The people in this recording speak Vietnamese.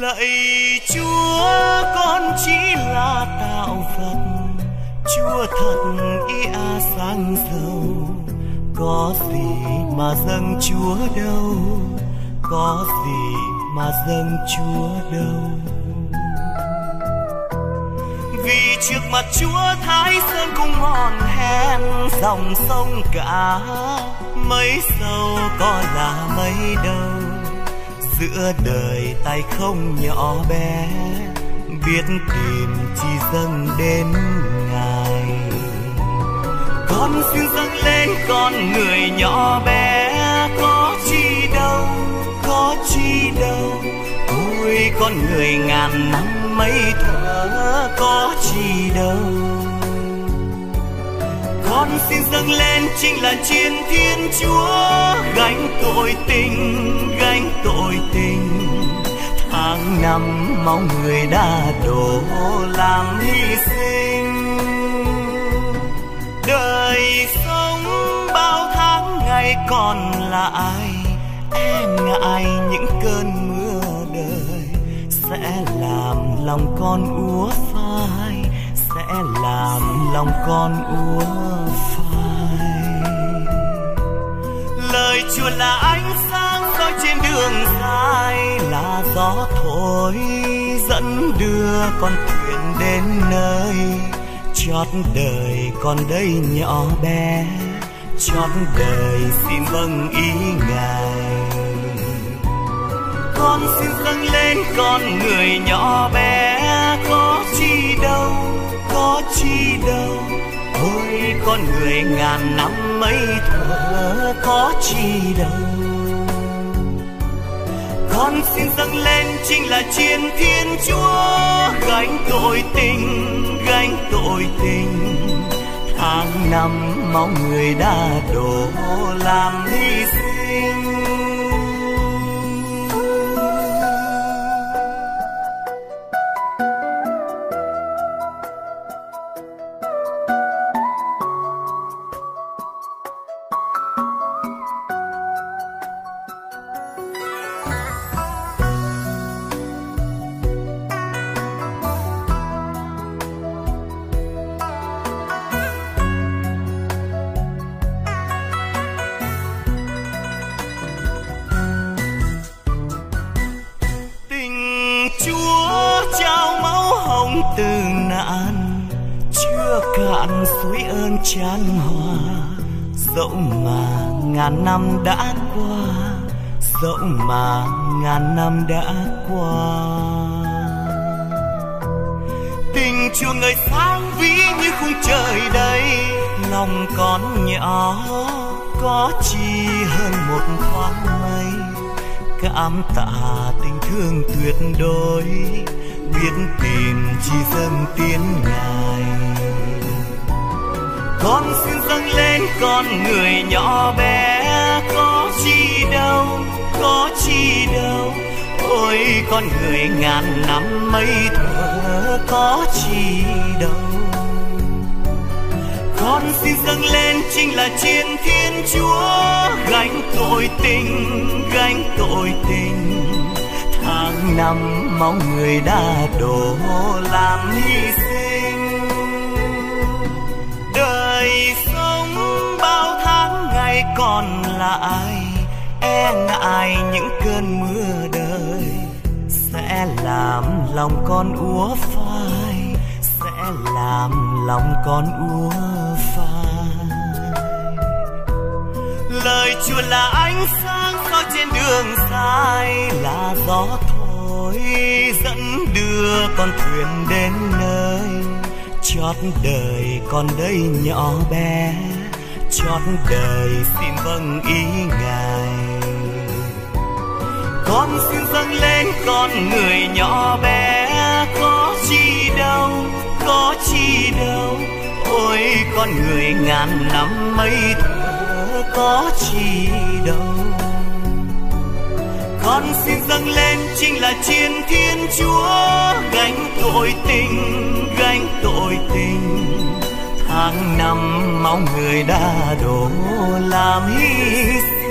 lạy chúa, con chỉ là tạo vật. Chúa thật ia sang giàu. Có gì mà dâng chúa đâu? Có gì mà dâng chúa đâu? Vì trước mặt chúa thái sơn cũng mòn hen dòng sông cả. Mấy sâu có là mấy đâu giữa đời tay không nhỏ bé, biết tìm chỉ dâng đến ngài. Con xin dâng lên con người nhỏ bé, có chi đâu, có chi đâu. Ôi, con người ngàn năm mấy thở, có chi đâu con xin dâng lên chính là chiên thiên chúa. Gánh tội tình, gánh tội tình. Tháng năm máu người đã đổ làm hy sinh. Đời sống bao tháng ngày còn lại e ngại những cơn mưa đời? Sẽ làm lòng con úa phai làm lòng con úa phai. Lời chúa là ánh sáng soi trên đường dài, là gió thổi dẫn đưa con thuyền đến nơi. Chót đời con đây nhỏ bé, chót đời xin vâng ý ngài. Con xin dâng lên con người nhỏ bé, có chi đâu chi đâu. Ôi con người ngàn năm mấy thở có chi đâu. Con xin dâng lên chính là chiến thiên chúa. Gánh tội tình, gánh tội tình. Tháng năm máu người đã đổ làm hy sinh. Cạn suối ơn chan hòa. Dẫu mà ngàn năm đã qua, dẫu mà ngàn năm đã qua. Tình chúa người sáng vĩ như khung trời đây, lòng con nhỏ có chi hơn một thoáng mây. Cảm tạ tình thương tuyệt đối, biết tìm chỉ dâng tiếng ngài con xin dâng lên con người nhỏ bé, có chi đâu, có chi đâu. Ôi, con người ngàn năm mây thở, có chi đâu. Con xin dâng lên chính là chiến thiên chúa. Gánh tội tình, gánh tội tình. Tháng năm, máu người đã đổ làm hy sinh. Con là ai? Lại e ngại những cơn mưa đời. Sẽ làm lòng con úa phai. Sẽ làm lòng con úa phai. Lời chúa là ánh sáng soi trên đường dài là gió thổi dẫn đưa con thuyền đến nơi. Chót đời con đây nhỏ bé chót đời xin vâng ý ngài. Con xin dâng lên con người nhỏ bé, có chi đâu, có chi đâu. Ôi, con người ngàn năm mấy thuở có chi đâu. Con xin dâng lên chính là chiến thiên chúa, gánh tội tình, gánh tội tình tháng năm máu người đã đổ làm hy sinh